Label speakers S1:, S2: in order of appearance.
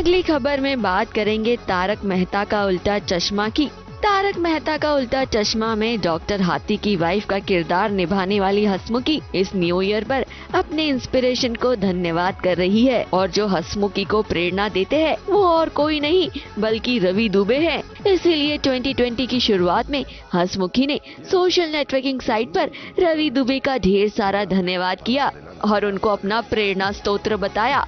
S1: अगली खबर में बात करेंगे तारक मेहता का उल्टा चश्मा की। तारक मेहता का उल्टा चश्मा में डॉक्टर हाथी की वाइफ का किरदार निभाने वाली हसमुखी इस न्यू ईयर पर अपने इंस्पिरेशन को धन्यवाद कर रही है और जो हसमुखी को प्रेरणा देते हैं, वो और कोई नहीं, बल्कि रवि दुबे हैं। इसीलिए 2020 की शुरुआत में हसमुखी ने सोशल नेटवर्किंग साइट पर रवि दुबे का ढेर सारा धन्यवाद किया और उनको अपना प्रेरणा स्त्रोत्र बताया।